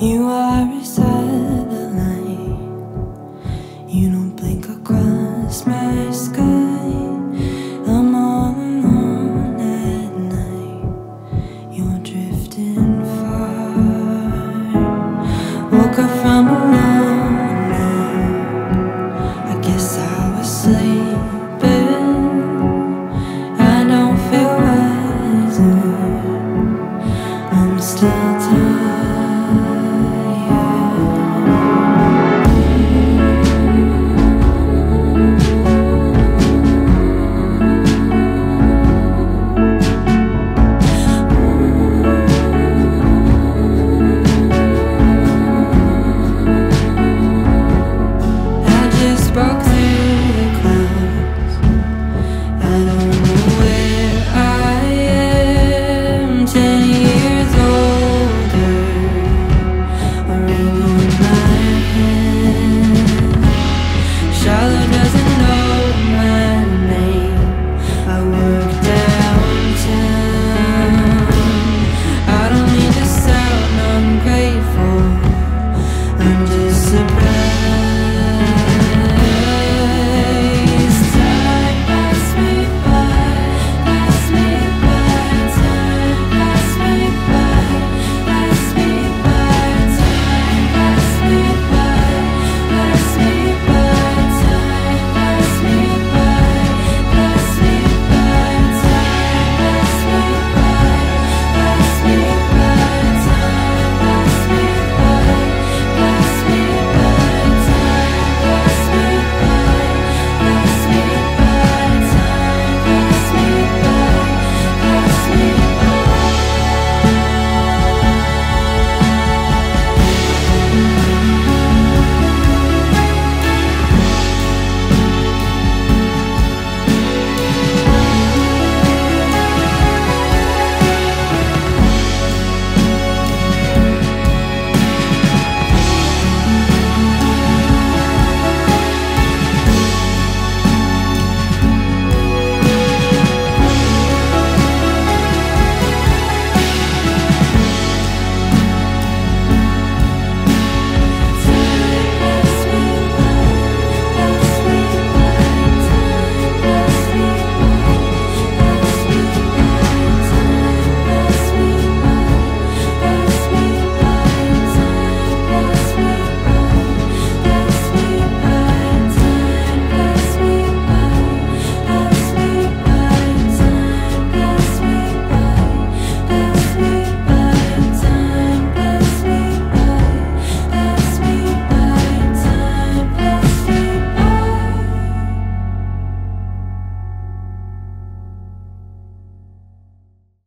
You are a satellite. You don't blink across my sky. I'm all alone at night. You're drifting far. Woke up from a now. I guess I was sleeping. I don't feel wiser. I'm still tired.